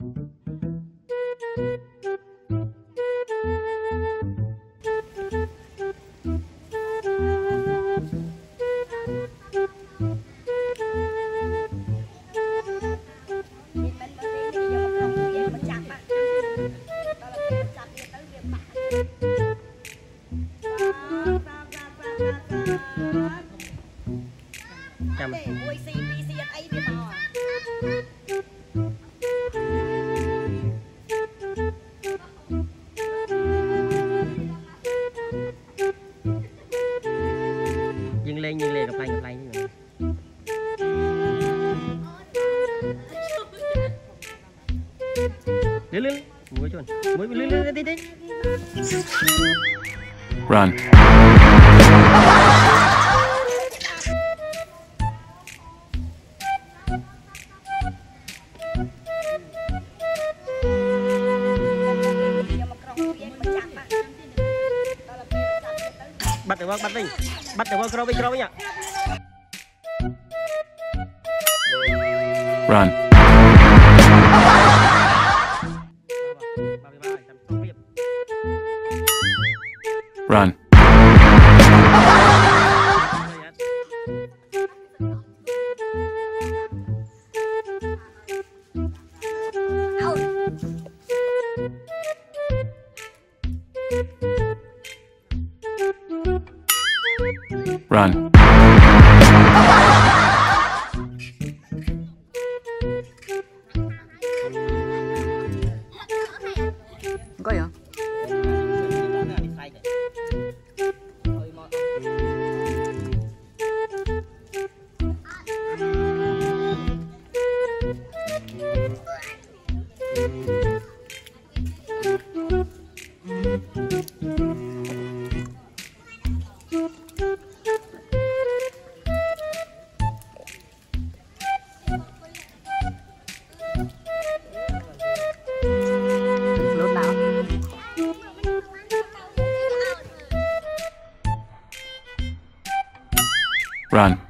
ចាំអីវាមក ngeplay ngeplay gitu lil lil muối chuẩn muối lil lil run. Bắt được bắt bắt đi. Bắt được không không không nhỉ Run. Run. Run. Run.